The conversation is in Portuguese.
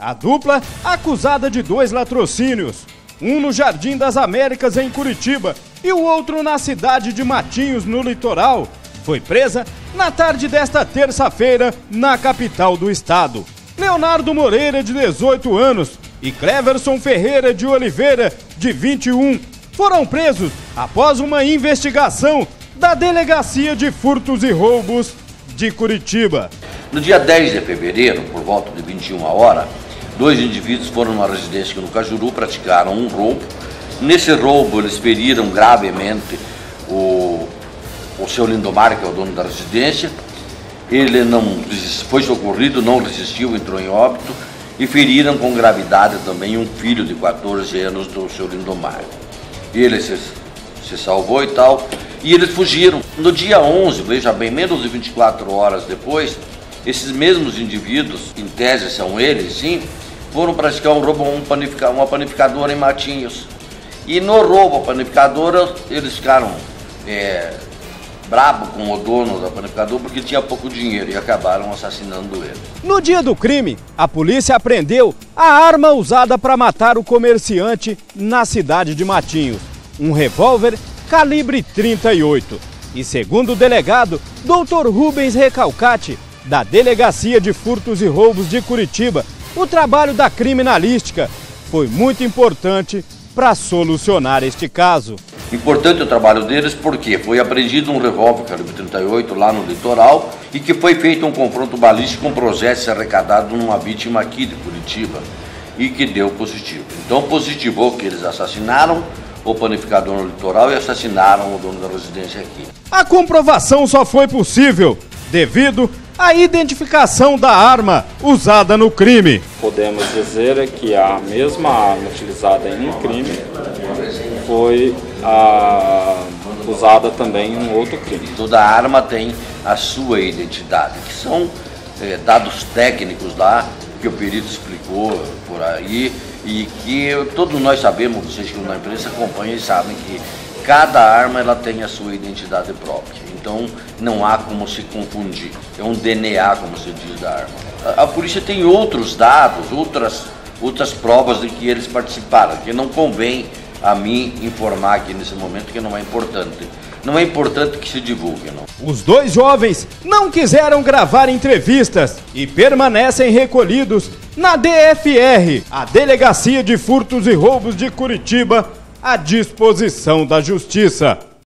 A dupla acusada de dois latrocínios, um no Jardim das Américas em Curitiba e o outro na cidade de Matinhos, no litoral, foi presa na tarde desta terça-feira na capital do estado. Leonardo Moreira, de 18 anos, e Cleverson Ferreira de Oliveira, de 21, foram presos após uma investigação da Delegacia de Furtos e Roubos de Curitiba. No dia 10 de fevereiro, por volta de 21 horas, dois indivíduos foram numa residência no Cajuru, praticaram um roubo. Nesse roubo, eles feriram gravemente o, o seu Lindomar, que é o dono da residência. Ele não foi socorrido, não resistiu, entrou em óbito e feriram com gravidade também um filho de 14 anos do seu Lindomar. Ele se, se salvou e tal, e eles fugiram. No dia 11, veja bem, menos de 24 horas depois, esses mesmos indivíduos, em tese são eles, sim, foram praticar um roubo a um uma panificadora em Matinhos. E no roubo à panificadora, eles ficaram é, brabo com o dono da panificadora porque tinha pouco dinheiro e acabaram assassinando ele. No dia do crime, a polícia apreendeu a arma usada para matar o comerciante na cidade de Matinhos, um revólver calibre 38. E segundo o delegado, Dr. Rubens Recalcate, da Delegacia de Furtos e Roubos de Curitiba, o trabalho da criminalística foi muito importante para solucionar este caso. Importante o trabalho deles porque foi apreendido um revólver calibre 38 lá no litoral e que foi feito um confronto balístico com projéteis arrecadados numa vítima aqui de Curitiba e que deu positivo. Então positivou que eles assassinaram o panificador no litoral e assassinaram o dono da residência aqui. A comprovação só foi possível devido à identificação da arma usada no crime. Podemos dizer que a mesma arma utilizada em um crime foi a, usada também em um outro crime. Toda arma tem a sua identidade, que são é, dados técnicos lá, que o perito explicou por aí, e que todos nós sabemos, vocês que na imprensa acompanham e sabem que cada arma ela tem a sua identidade própria. Então não há como se confundir. É um DNA, como se diz, da arma. A, a polícia tem outros dados, outras, outras provas de que eles participaram, que não convém a mim informar aqui nesse momento que não é importante. Não é importante que se divulgue, não. Os dois jovens não quiseram gravar entrevistas e permanecem recolhidos na DFR, a Delegacia de Furtos e Roubos de Curitiba, à disposição da Justiça.